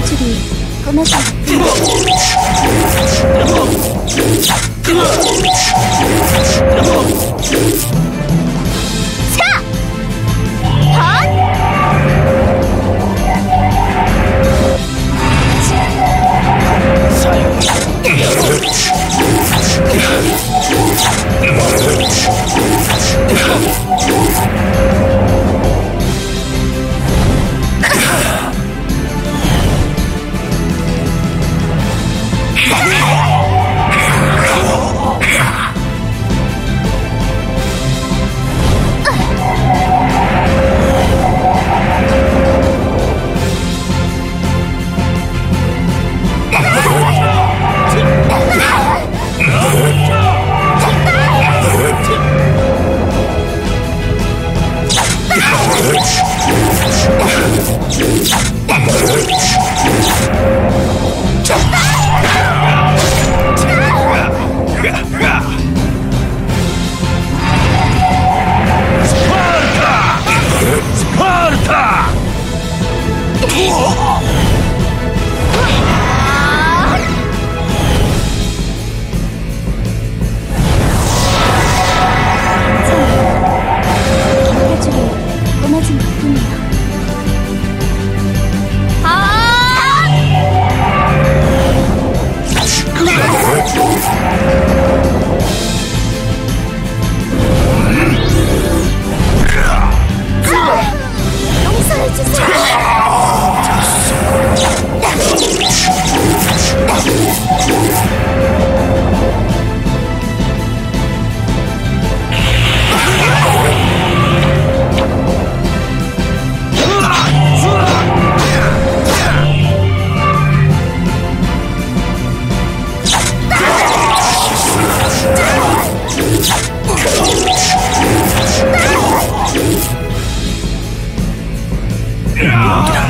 たちにこの人が。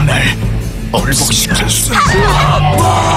날 얼복시켰어. 사사오야